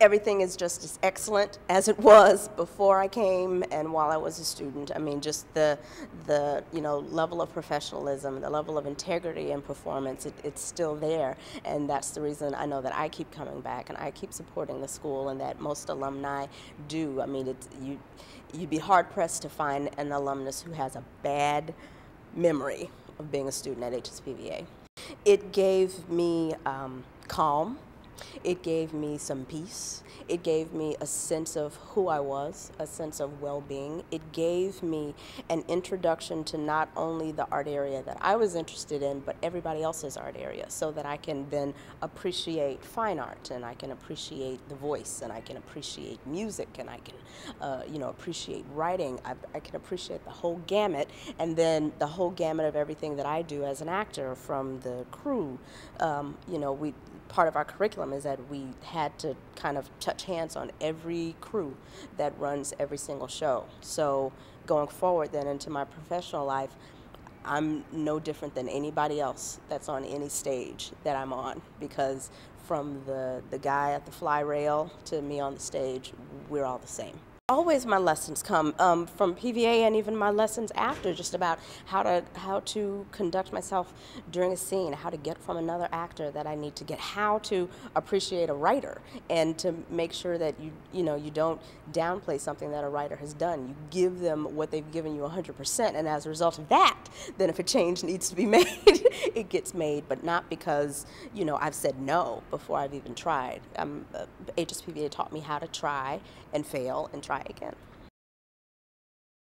everything is just as excellent as it was before I came and while I was a student. I mean, just the the you know level of professionalism, the level of integrity and performance, it, it's still there, and that's the reason I know that I keep coming back and I keep supporting the school, and that most alumni do. I mean, it's you you'd be hard pressed to find an alumnus who has a bad memory of being a student at HSPVA. It gave me um, calm it gave me some peace. It gave me a sense of who I was, a sense of well being. It gave me an introduction to not only the art area that I was interested in, but everybody else's art area so that I can then appreciate fine art and I can appreciate the voice and I can appreciate music and I can, uh, you know, appreciate writing. I, I can appreciate the whole gamut and then the whole gamut of everything that I do as an actor from the crew. Um, you know, we part of our curriculum is that we had to kind of touch hands on every crew that runs every single show. So going forward then into my professional life, I'm no different than anybody else that's on any stage that I'm on because from the, the guy at the fly rail to me on the stage, we're all the same always my lessons come um, from PVA and even my lessons after, just about how to how to conduct myself during a scene, how to get from another actor that I need to get, how to appreciate a writer, and to make sure that you you know you don't downplay something that a writer has done. You give them what they've given you 100%, and as a result of that, then if a change needs to be made, it gets made, but not because you know I've said no before I've even tried. Um, uh, HSPVA taught me how to try and fail and try try again.